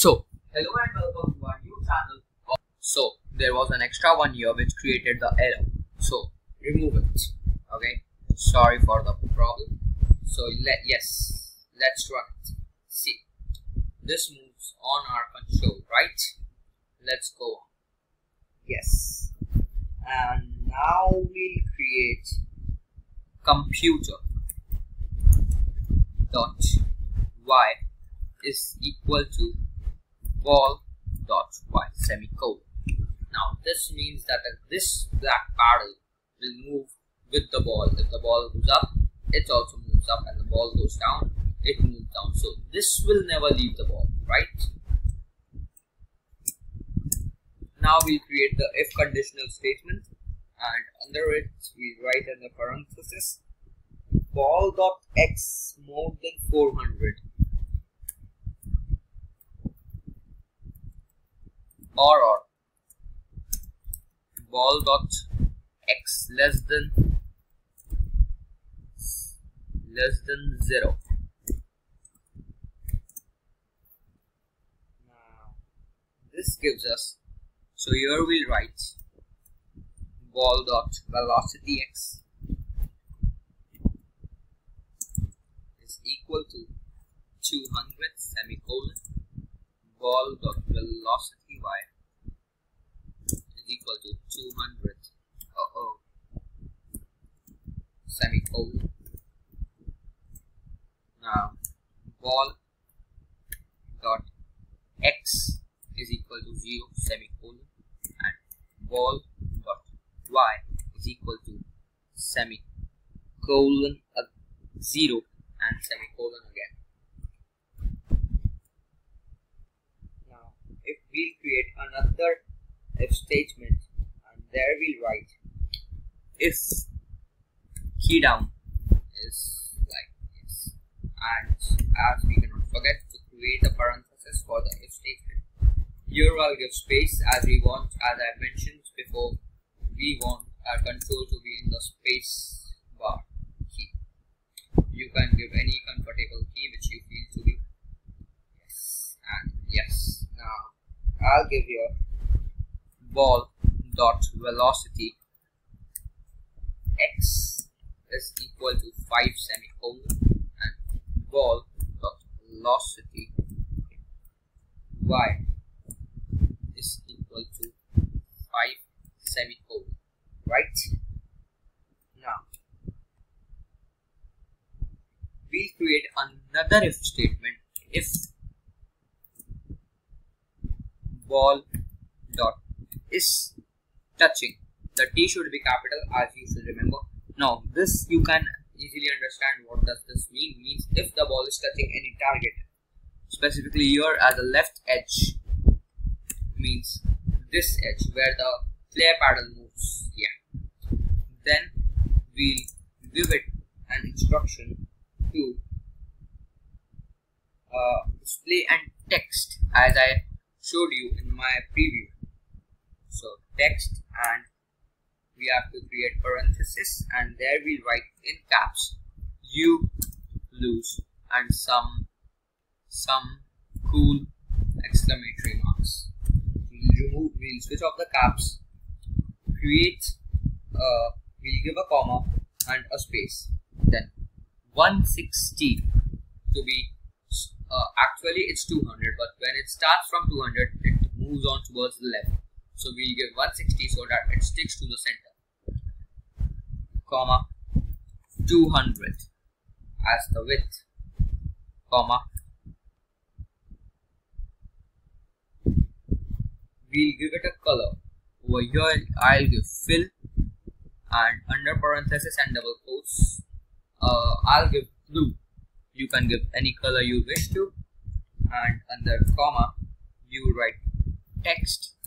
So, hello and welcome to our new channel. So, there was an extra one here which created the error. So, remove it. Okay. Sorry for the problem. So, let yes, let's run it. See, this moves on our console, right? Let's go on. Yes. And now we'll create computer dot y is equal to ball dot y semicolon. Now this means that this black paddle will move with the ball. If the ball goes up, it also moves up, and the ball goes down, it moves down. So this will never leave the ball, right? Now we'll create the if conditional statement, and under it we write in the parenthesis ball dot x more than 400 or or ball dot x less than less than 0 now this gives us so here we'll write ball dot velocity x is equal to 200 semicolon ball dot velocity equal to 200 uh oh semicolon now ball dot x is equal to 0 semicolon and ball dot y is equal to semicolon uh, 0 and semicolon again. Now if we create another if statement and there we'll write if key down. Is like this. And as we cannot forget to create a parenthesis for the if statement. Here I'll give space as we want as I mentioned before we want our control to be in the space bar key. You can give any comfortable key which you feel to be. Yes and yes. Now I'll give you ball dot velocity x is equal to 5 semicolon and ball dot velocity y is equal to 5 semicolon right? Now we'll create another if statement if ball is touching. The t should be capital as you should remember. Now this you can easily understand what does this mean. Means if the ball is touching any target specifically here as a left edge means this edge where the player paddle moves yeah. Then we'll give it an instruction to uh, display and text as I showed you in my preview text and we have to create parenthesis and there we write in caps you lose and some some cool exclamatory marks. We'll remove we'll switch off the caps. Create uh, we'll give a comma and a space. Then 160 to be uh, actually it's 200 but when it starts from 200 it moves on towards the left so we'll give 160 so that it sticks to the center. Comma 200 as the width. Comma we'll give it a color. Over here I'll give fill and under parenthesis and double quotes. Uh, I'll give blue. You can give any color you wish to. And under comma you write text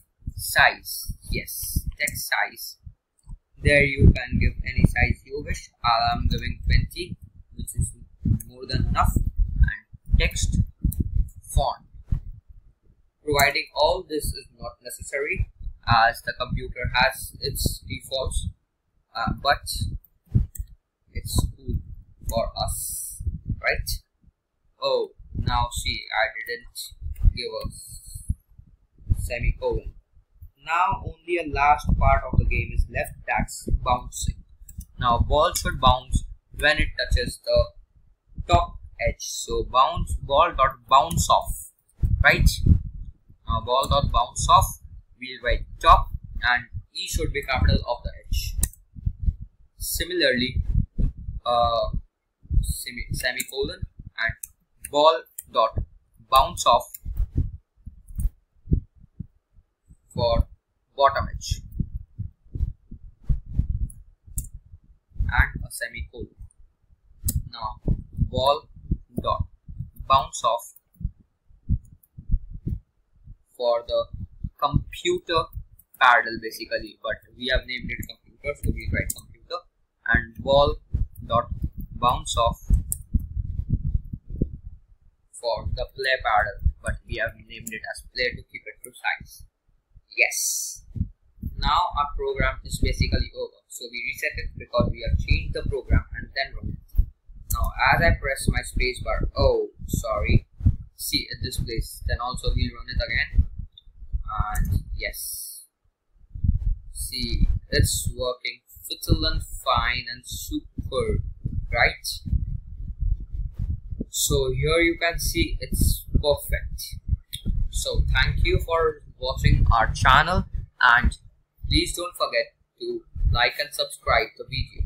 size. Yes text size. There you can give any size you wish. I'm giving 20 which is more than enough. And text font. Providing all this is not necessary as the computer has its defaults uh, but it's cool for us right? Oh now see I didn't give us semicolon. Now only a last part of the game is left that's bouncing. Now ball should bounce when it touches the top edge. So bounce ball dot bounce off. Right? Now ball dot bounce off. We'll write top and E should be capital of the edge. Similarly, uh, semi semicolon and ball dot bounce off for bottom edge. And a semicolon. Now ball dot. Bounce off for the computer paddle basically. But we have named it computer so we write computer. And ball dot bounce off for the play paddle but we have named it as play to keep it precise yes. Now our program is basically over. So we reset it because we have changed the program and then run it. Now as I press my spacebar oh sorry. See at this place then also we'll run it again. And yes. See it's working fiddle fine and super right? So here you can see it's perfect. So thank you for watching our channel. And please don't forget to like and subscribe the video